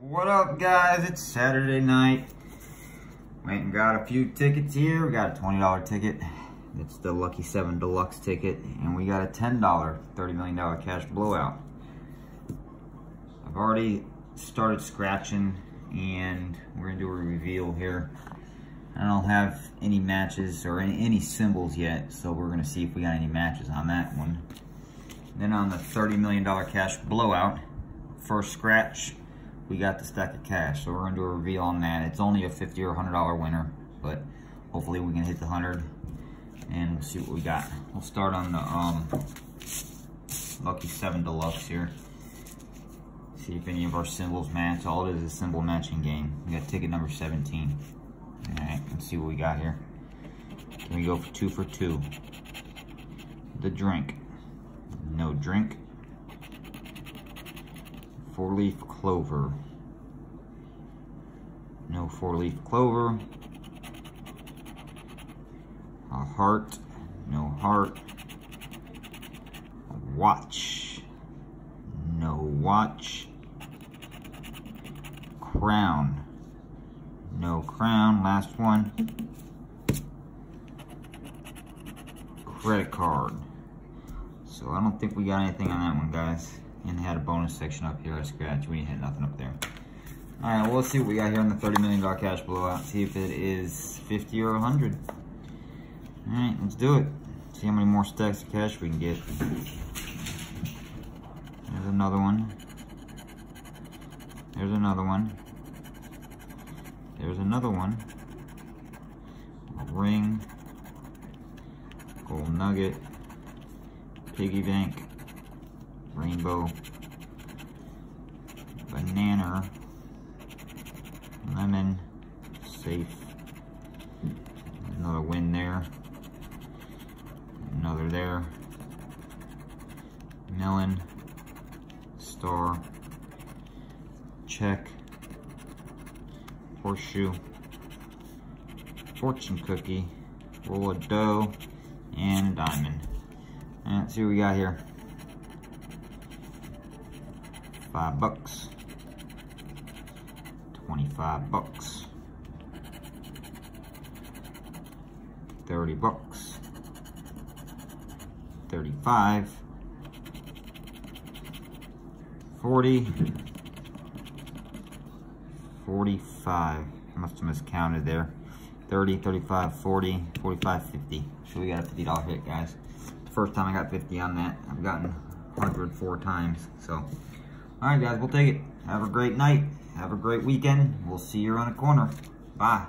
What up guys? It's Saturday night. Went and got a few tickets here. We got a $20 ticket. It's the Lucky 7 Deluxe ticket. And we got a $10 $30 million cash blowout. I've already started scratching and we're gonna do a reveal here. I don't have any matches or any, any symbols yet, so we're gonna see if we got any matches on that one. Then on the $30 million cash blowout, first scratch, we got the stack of cash. So we're gonna do a reveal on that. It's only a 50 or $100 winner, but hopefully we can hit the 100 and we'll see what we got. We'll start on the um, Lucky 7 Deluxe here. See if any of our symbols match. All it is is a symbol matching game. We got ticket number 17. All right, let's see what we got here. Can we go for two for two? The drink. No drink. Four-leaf clover. No four-leaf clover. A heart. No heart. A watch. No watch. Crown. No crown. Last one. Credit card. So I don't think we got anything on that one, guys. And had a bonus section up here, I scratch. We had nothing up there. All right, well, let's see what we got here on the $30 million cash blowout. See if it is 50 or 100. All right, let's do it. See how many more stacks of cash we can get. There's another one. There's another one. There's another one. Ring. Gold nugget. Piggy bank. Rainbow. Banana. Lemon. Safe. Another win there. Another there. Melon. Star. Check. Horseshoe. Fortune cookie. Roll of dough. And diamond. And let's see what we got here. Five bucks. 25 bucks. 30 bucks. 35. 40. 45. I must have miscounted there. 30, 35, 40, 45, 50. So we got a $50 hit, guys. First time I got 50 on that. I've gotten 104 times. So, all right, guys, we'll take it. Have a great night. Have a great weekend. We'll see you around the corner. Bye.